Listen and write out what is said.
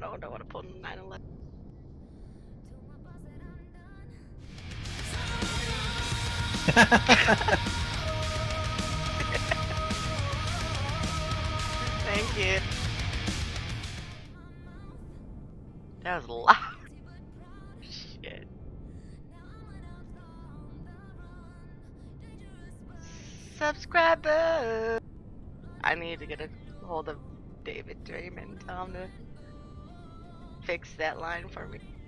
no, don't want to pull 911. Thank you. That was loud. Shit. Subscriber. I need to get a hold of David Draymond. Tell him to fix that line for me.